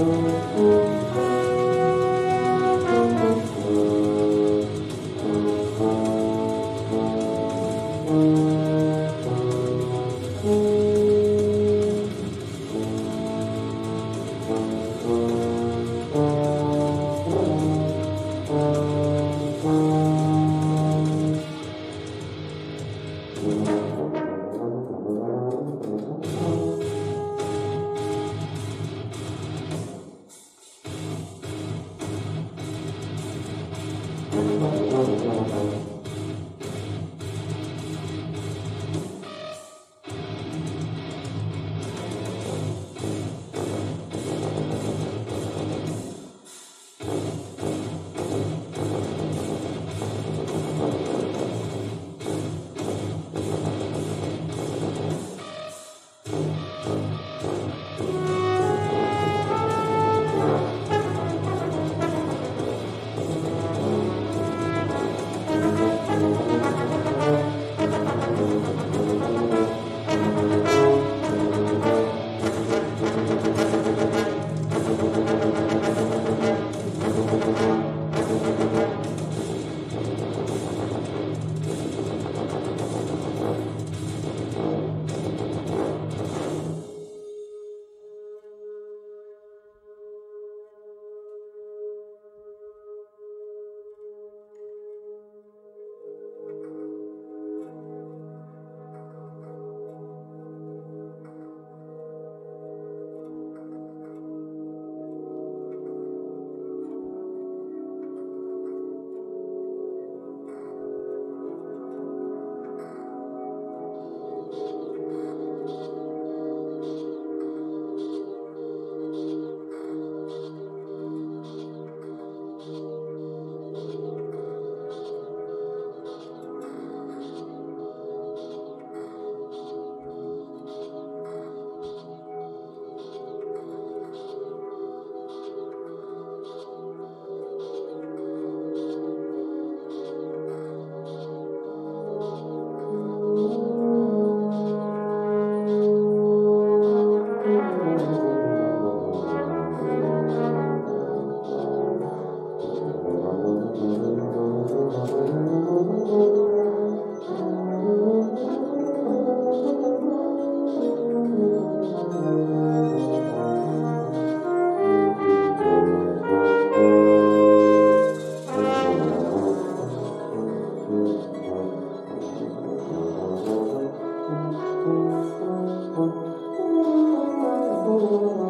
Oh. Oh.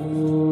Ooh.